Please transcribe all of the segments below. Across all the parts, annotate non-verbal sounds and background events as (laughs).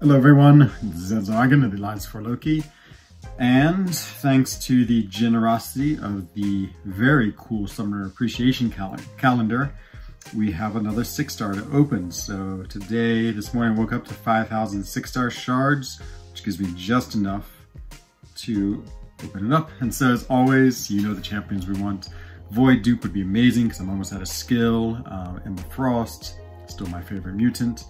Hello everyone, this is Enzo of the Alliance for Loki, and thanks to the generosity of the very cool Summer Appreciation cal Calendar, we have another 6-star to open. So today, this morning I woke up to 5,000 6-star shards, which gives me just enough to open it up. And so as always, you know the champions we want. Void Dupe would be amazing because I'm almost out of skill. Um, Emma Frost, still my favorite mutant.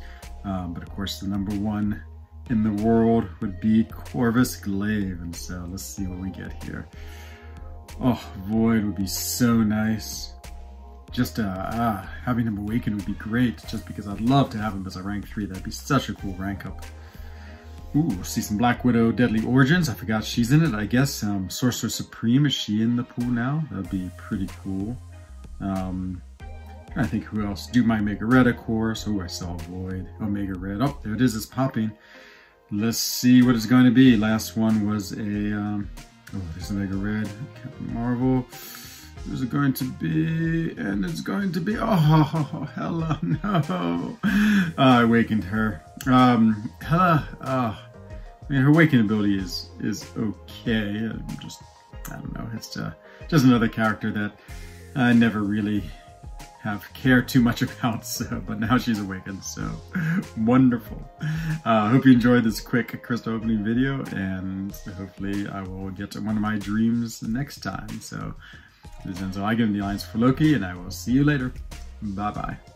Um, but of course, the number one in the world would be Corvus Glaive. And so let's see what we get here. Oh, Void would be so nice. Just uh, uh, having him awaken would be great, just because I'd love to have him as a rank 3. That'd be such a cool rank up. Ooh, see some Black Widow Deadly Origins. I forgot she's in it. I guess um, Sorcerer Supreme, is she in the pool now? That'd be pretty cool. Um, I think who else? Do my Omega Red, of course. Oh, I saw Void. Omega Red. Oh, there it is. It's popping. Let's see what it's going to be. Last one was a, um, oh, there's Omega Red. Captain Marvel. It going to be? And it's going to be, (laughs) oh, Hela, no. Uh, I awakened her. Um, Hela, uh, I mean, her awakening ability is, is okay. I'm just, I don't know. It's uh, just another character that I never really have cared too much (laughs) about, so, but now she's awakened, so wonderful. I uh, hope you enjoyed this quick crystal opening video, and hopefully I will get to one of my dreams next time. So this is Enzo Eigen, the Alliance for Loki, and I will see you later. Bye-bye.